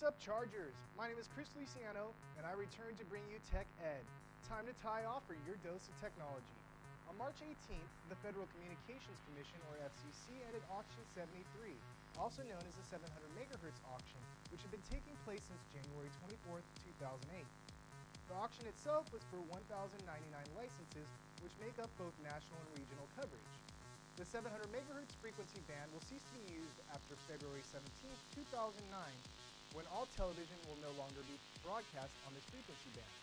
What's up, Chargers? My name is Chris Feliciano, and I return to bring you Tech Ed. Time to tie off for your dose of technology. On March 18th, the Federal Communications Commission, or FCC, ended Auction 73, also known as the 700 MHz auction, which had been taking place since January 24, 2008. The auction itself was for 1,099 licenses, which make up both national and regional coverage. The 700 MHz frequency band will cease to be used after February 17, 2009, when all television will no longer be broadcast on this frequency band.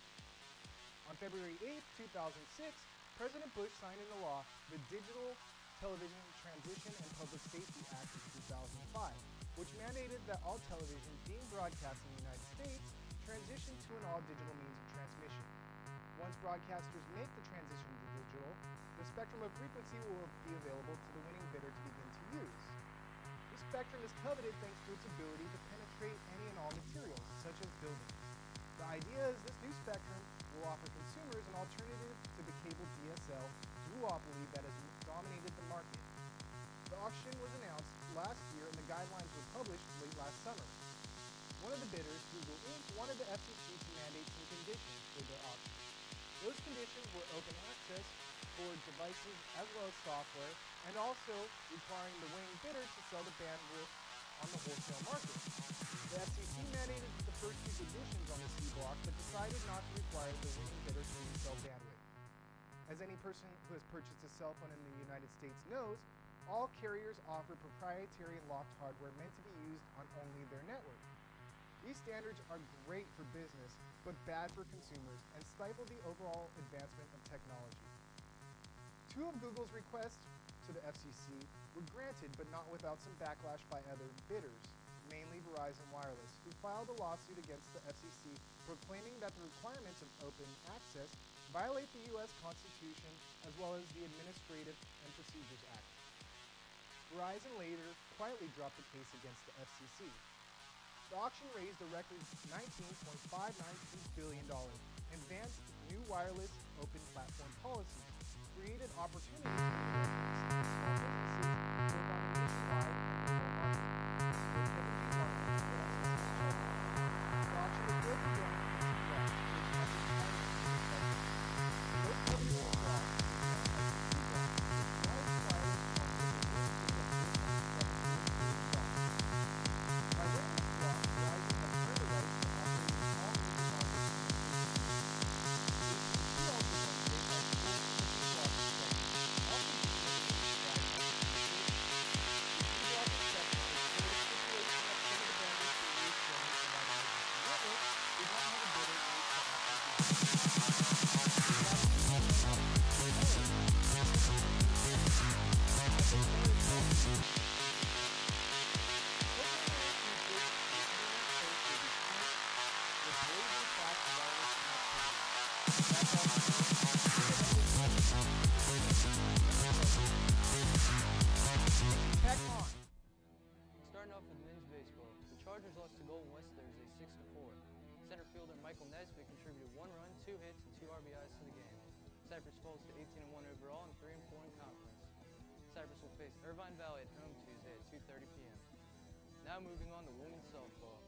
On February 8, 2006, President Bush signed into law the Digital Television Transition and Public Safety Act of 2005, which mandated that all television being broadcast in the United States transition to an all-digital means of transmission. Once broadcasters make the transition to digital, the spectrum of frequency will be available to the winning bidder to begin to use. This spectrum is coveted thanks to its ability of the bidders, Google Inc., wanted the FCC to mandate some conditions for their auction. Those conditions were open access for devices as well as software, and also requiring the winning bidder to sell the bandwidth on the wholesale market. The FCC mandated the first two conditions on the C block, but decided not to require the winning bidder to sell bandwidth. As any person who has purchased a cell phone in the United States knows, all carriers offer proprietary locked hardware meant to be used on only their network. These standards are great for business, but bad for consumers and stifle the overall advancement of technology. Two of Google's requests to the FCC were granted, but not without some backlash by other bidders, mainly Verizon Wireless, who filed a lawsuit against the FCC proclaiming that the requirements of open access violate the U.S. Constitution as well as the Administrative and Procedures Act. Verizon later quietly dropped the case against the FCC. The auction raised a record $19.592 billion, advanced new wireless open platform policies, created opportunities Starting off with men's baseball, the Chargers lost to Golden West Thursday 6-4. Center fielder Michael Nesbitt contributed one run, two hits, and two RBIs to the game. Cypress falls to 18-1 overall and 3-4 in conference. Cypress will face Irvine Valley at home Tuesday at 2.30 p.m. Now moving on to women's softball.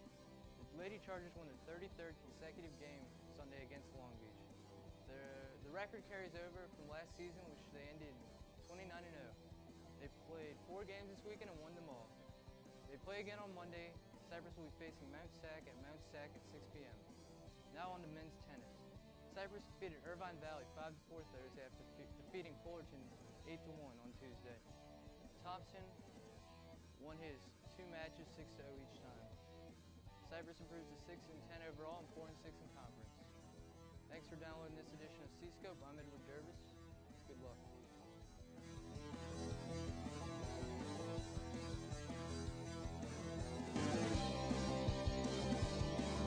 The Lady Chargers won their 33rd consecutive game Sunday against Long Beach. The, record carries over from last season, which they ended 29-0. They played four games this weekend and won them all. They play again on Monday. Cypress will be facing Mount Sac at Mount Sac at 6 p.m. Now on to men's tennis. Cypress defeated Irvine Valley 5-4 Thursday after defeating Fullerton 8-1 on Tuesday. Thompson won his two matches 6-0 each time. Cypress improves to 6-10 overall and 4-6 in conference. C-Scope. I'm Edward Derbes. Good luck.